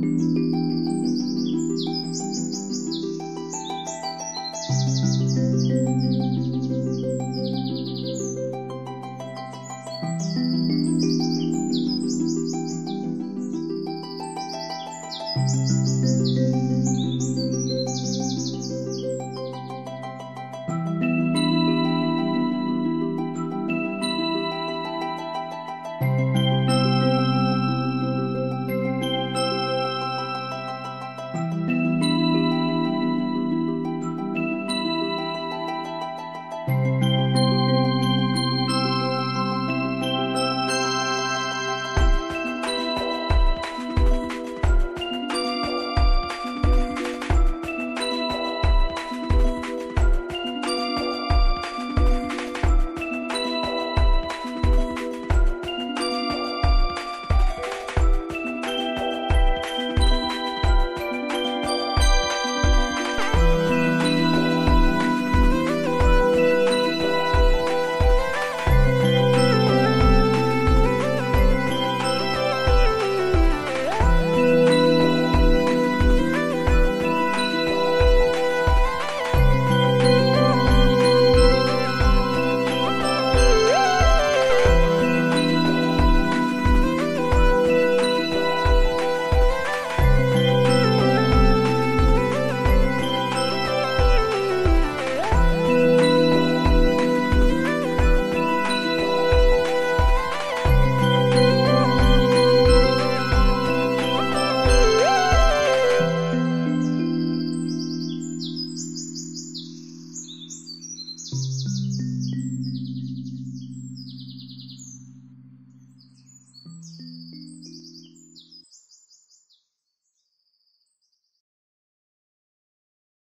Música